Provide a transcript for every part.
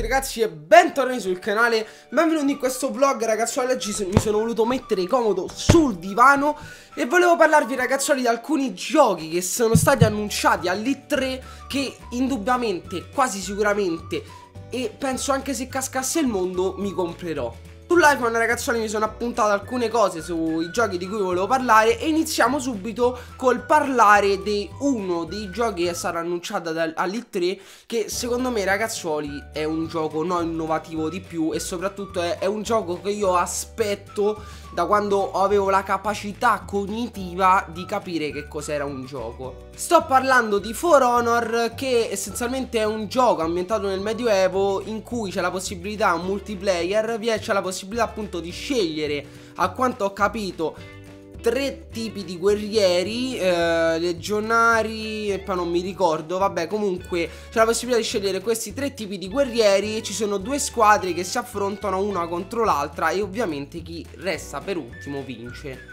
ragazzi e bentornati sul canale. Benvenuti in questo vlog ragazzuoli Oggi mi sono voluto mettere comodo sul divano E volevo parlarvi ragazzuoli di alcuni giochi che sono stati annunciati all'E3 Che indubbiamente, quasi sicuramente E penso anche se cascasse il mondo mi comprerò Sull'iPhone ragazzuoli mi sono appuntato alcune cose sui giochi di cui volevo parlare e iniziamo subito col parlare di uno dei giochi che sarà annunciato all'E3 che secondo me ragazzuoli è un gioco non innovativo di più e soprattutto è, è un gioco che io aspetto da quando avevo la capacità cognitiva di capire che cos'era un gioco. Sto parlando di For Honor che essenzialmente è un gioco ambientato nel medioevo in cui c'è la possibilità multiplayer, c'è la possibilità appunto di scegliere a quanto ho capito tre tipi di guerrieri, eh, legionari e poi non mi ricordo, vabbè comunque c'è la possibilità di scegliere questi tre tipi di guerrieri ci sono due squadre che si affrontano una contro l'altra e ovviamente chi resta per ultimo vince.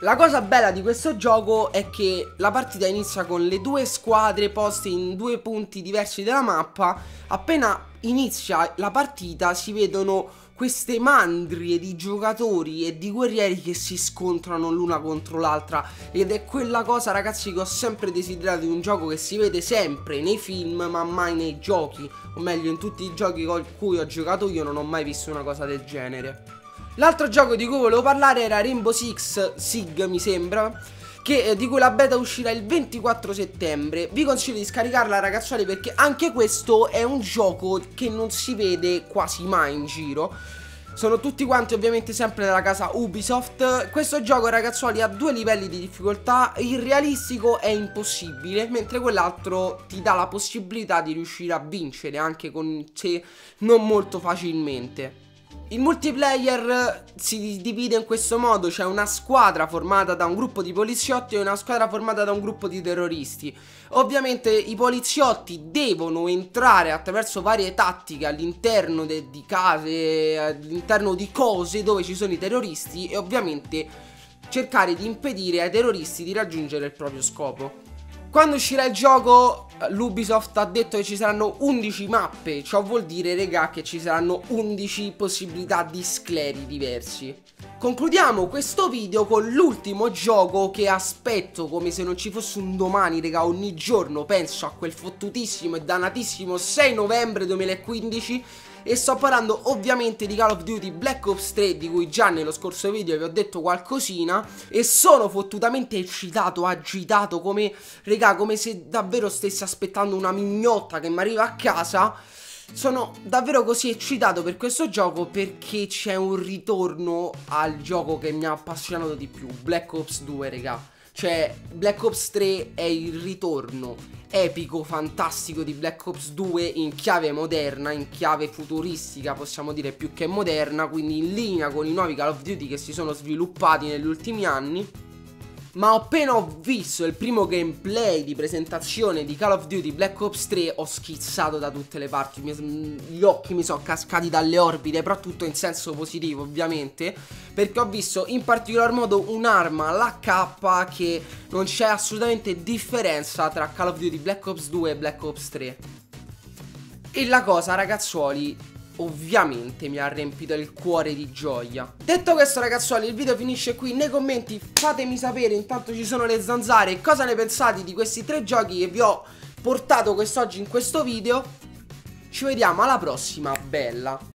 La cosa bella di questo gioco è che la partita inizia con le due squadre poste in due punti diversi della mappa. Appena inizia la partita si vedono queste mandrie di giocatori e di guerrieri che si scontrano l'una contro l'altra. Ed è quella cosa ragazzi che ho sempre desiderato di un gioco che si vede sempre nei film ma mai nei giochi. O meglio in tutti i giochi con cui ho giocato io non ho mai visto una cosa del genere. L'altro gioco di cui volevo parlare era Rainbow Six Sig mi sembra che, eh, di cui la beta uscirà il 24 settembre. Vi consiglio di scaricarla ragazzuoli perché anche questo è un gioco che non si vede quasi mai in giro. Sono tutti quanti ovviamente sempre della casa Ubisoft Questo gioco ragazzuoli ha due livelli di difficoltà Il realistico è impossibile Mentre quell'altro ti dà la possibilità di riuscire a vincere Anche con se non molto facilmente il multiplayer si divide in questo modo, c'è una squadra formata da un gruppo di poliziotti e una squadra formata da un gruppo di terroristi. Ovviamente i poliziotti devono entrare attraverso varie tattiche all'interno di case, all'interno di cose dove ci sono i terroristi e ovviamente cercare di impedire ai terroristi di raggiungere il proprio scopo. Quando uscirà il gioco l'Ubisoft ha detto che ci saranno 11 mappe. Ciò vuol dire regà che ci saranno 11 possibilità di scleri diversi. Concludiamo questo video con l'ultimo gioco che aspetto come se non ci fosse un domani regà Ogni giorno. Penso a quel fottutissimo e dannatissimo 6 novembre 2015 e sto parlando ovviamente di Call of Duty Black Ops 3 di cui già nello scorso video vi ho detto qualcosina e sono fottutamente eccitato, agitato come, regà, come se davvero stessi aspettando una mignotta che mi arriva a casa sono davvero così eccitato per questo gioco perché c'è un ritorno al gioco che mi ha appassionato di più, Black Ops 2, regà. Cioè, Black Ops 3 è il ritorno epico, fantastico di Black Ops 2 in chiave moderna, in chiave futuristica, possiamo dire più che moderna, quindi in linea con i nuovi Call of Duty che si sono sviluppati negli ultimi anni ma appena ho visto il primo gameplay di presentazione di Call of Duty Black Ops 3 ho schizzato da tutte le parti, gli occhi mi sono cascati dalle orbite, però tutto in senso positivo ovviamente, perché ho visto in particolar modo un'arma, la K, che non c'è assolutamente differenza tra Call of Duty Black Ops 2 e Black Ops 3. E la cosa ragazzuoli ovviamente mi ha riempito il cuore di gioia. Detto questo ragazzuoli il video finisce qui. Nei commenti fatemi sapere intanto ci sono le zanzare Cosa ne pensate di questi tre giochi che vi ho portato quest'oggi in questo video. Ci vediamo alla prossima bella